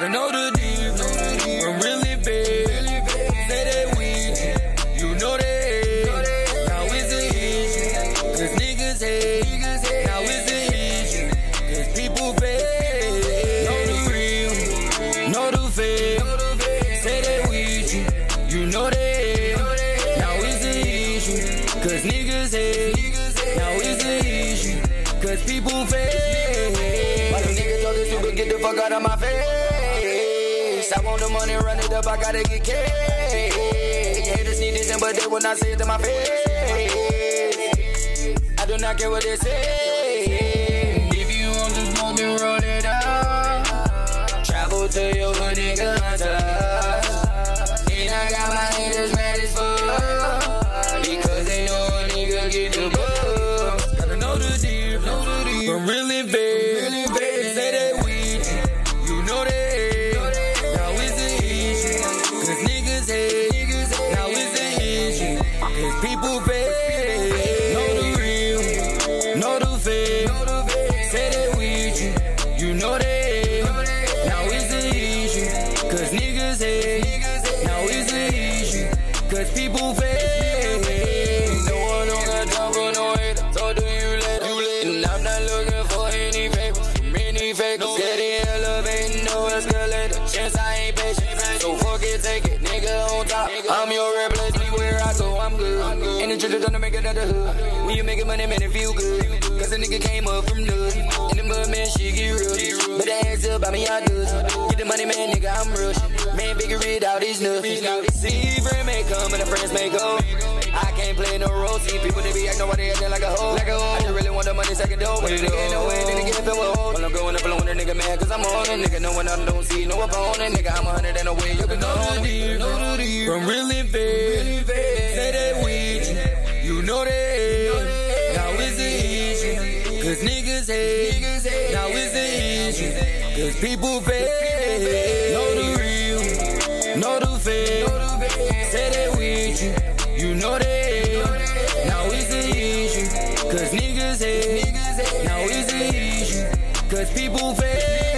Gotta know the difference. I'm really bad. Say that we, you know that. Now it's an issue. Cause niggas hate. Now it's an issue. Cause people pay. Know the real. Know the fake. Say that with you. Know that. Now it's an issue. Cause niggas hate. Now it's an issue. Cause people fake. Why them niggas talking stupid? Get the fuck out of my face. I want the money, run it up, I gotta get cash. Haters need this, but they will not say it to my face. I do not care what they say. If you want to smoke, then roll it up. Travel to your hood, nigga, And I got my haters mad as fuck. Because they know a nigga get the bug. Gotta know the difference. I'm really bad. Issue. People pay. Know the real. Know the fake. Say that with you. You know that. Now it's an issue. Cause niggas hate. Now it's an issue. Cause people pay. No one on got time for no hater. So do you let you let And I'm not looking for any favors from any fakers. Steady elevating, no escalator. Chance I I'm good. And the truth is trying to make it out the hood. When you making money, man, it feel good. Cause a nigga came up from nothing. And the mud, man, shit get real. But the hands up, by me, I do. Get the money, man, nigga, I'm rushing. Man, figure it out, it's nothing. See, friend may come and the friends may go. I can't play no role. See people they be acting why they acting like a hoe. Like a hoe. I just really want the money second door. But the nigga ain't no way, then nigga feel with hoes. When I'm going up alone, the nigga mad cause I'm on it. Nigga no one I don't see no opponent. Nigga I'm a hundred and away. You can know the deal, the deal. I'm Cause niggas hate. Now it's an issue. Cause people pay. Know the real. Know the fake. Say that with you. You know that. Now it's an issue. Cause niggas hate. Now it's an issue. Cause people pay.